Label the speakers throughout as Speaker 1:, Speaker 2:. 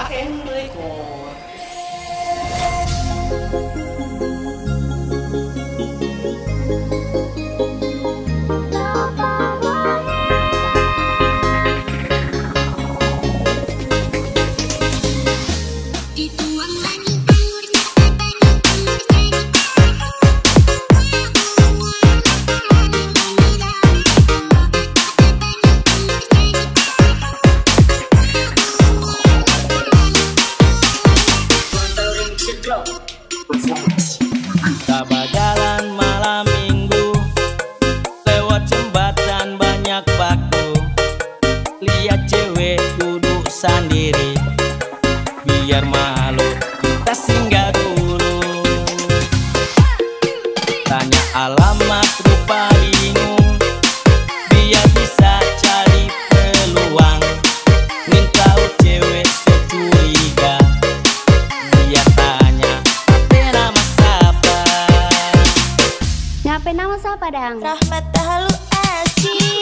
Speaker 1: 家計
Speaker 2: のりこう jalan malam minggu. Lewat jembatan banyak baku Lihat cewek duduk sendiri. Biar malu
Speaker 3: Ngapain nama siapa dang?
Speaker 4: Rahmat Tahalu Asik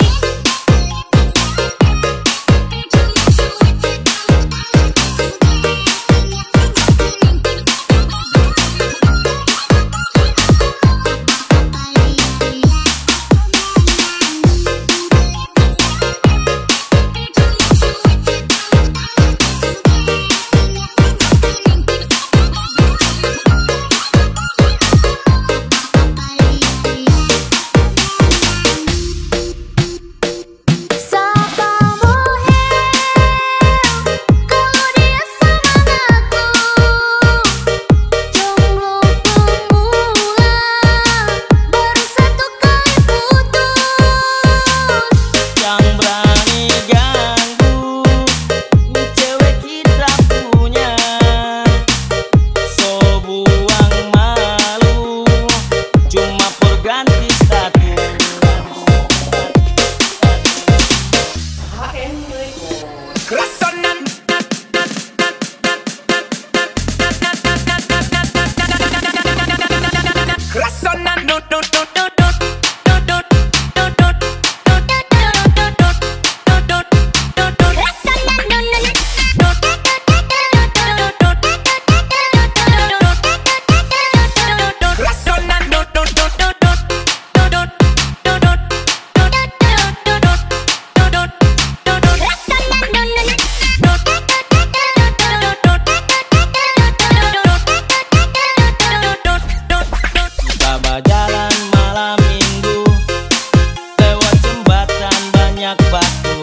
Speaker 2: banyak batu.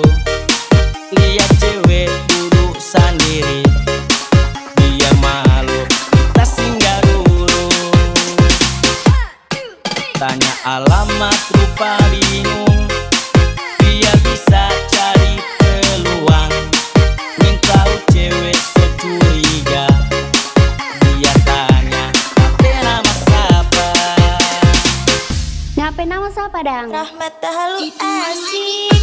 Speaker 2: Lihat cewek duduk sendiri. Biar malu kita singgah dulu. Tanya alamat rupa bingung Biar bisa cari peluang. Minta cewek securiga. Dia tanya "Ate nama siapa?
Speaker 3: Ngapain nama siapa dang?
Speaker 4: Rahmat Tahalu Asik
Speaker 3: Siapa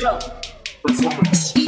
Speaker 3: Go. performance.